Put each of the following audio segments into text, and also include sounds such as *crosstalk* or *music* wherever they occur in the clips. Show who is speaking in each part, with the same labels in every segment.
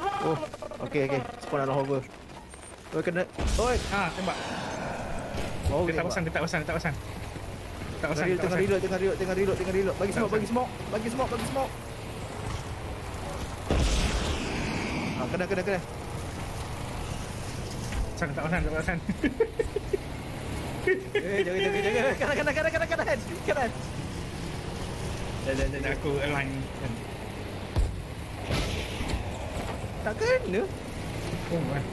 Speaker 1: Oh, okey okey. Spawn dalam hover. Oi kena. Oi.
Speaker 2: Ah, tembak.
Speaker 1: Oh,
Speaker 2: Dia tak pasang, dia tak pasang, dia tak pasang. Tak pasang, tak
Speaker 1: reload, tengah reload, tengah reload, tengah reload, tengah reload. Bagi smoke, bagi smoke. Bagi smoke, bagi smoke. Ah, kena, kena, kena.
Speaker 2: Pasang, tak pasang, tak pasang.
Speaker 1: Eh, jangan, jangan, jangan. Kanan, kanan, kanan, kanan, kanan. Kanan.
Speaker 2: Dah, dah, dah, aku align.
Speaker 1: Tak kena.
Speaker 2: Oh, eh.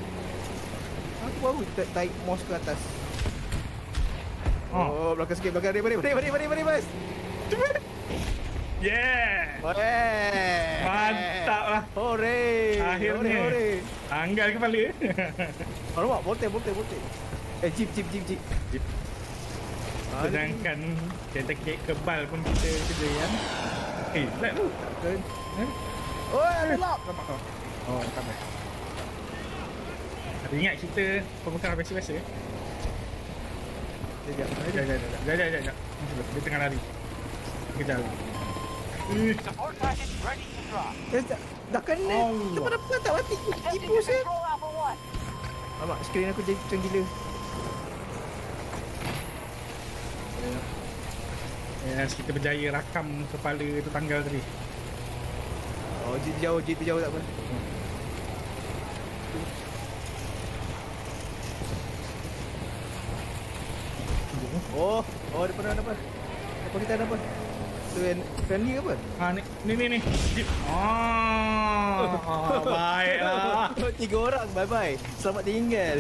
Speaker 1: Aku baru ta- tarik mouse ke atas.
Speaker 2: Oh.
Speaker 1: Oh, belakang sikit, belakang. Balik, balik, balik, balik, balik, balik.
Speaker 2: Yeah!
Speaker 1: Weh.
Speaker 2: Mantap lah.
Speaker 1: Hore.
Speaker 2: Akhirnya.
Speaker 1: Hore, hore.
Speaker 2: Anggal kepala.
Speaker 1: Alamak, boleh, boleh, boleh. Eh, jeep, jeep, jeep, jeep.
Speaker 2: Jeep. Sedangkan kereta kek kebal pun kita kerja kan. Eh, lag tu. Eh?
Speaker 1: Oh, ada lock.
Speaker 2: Nampak kau? Oh, tak apa. Tapi ingat kita pembekal biasa-biasa.
Speaker 1: Sekejap.
Speaker 2: Sekejap, sekejap, sekejap. Sekejap, sekejap, sekejap. Dia tengah lari. Kejar. Eh,
Speaker 3: Support package ready to drop.
Speaker 1: Eh, dah, dah kena.
Speaker 2: Allah.
Speaker 1: Lepas apa tak mati. Tipu saya.
Speaker 3: control Alpha 1.
Speaker 1: Alamak, skrin aku jadi macam gila.
Speaker 2: Yes, kita berjaya rakam kepala tu tanggal tadi.
Speaker 1: Oh, jauh, tu jauh tak apa. Oh, oh depan apa? Apa kita ada apa? Tu friendly ke apa?
Speaker 2: Ah, ni, ni, ni, ni. Ah, *laughs* baiklah.
Speaker 1: Tiga orang, bye bye. Selamat tinggal.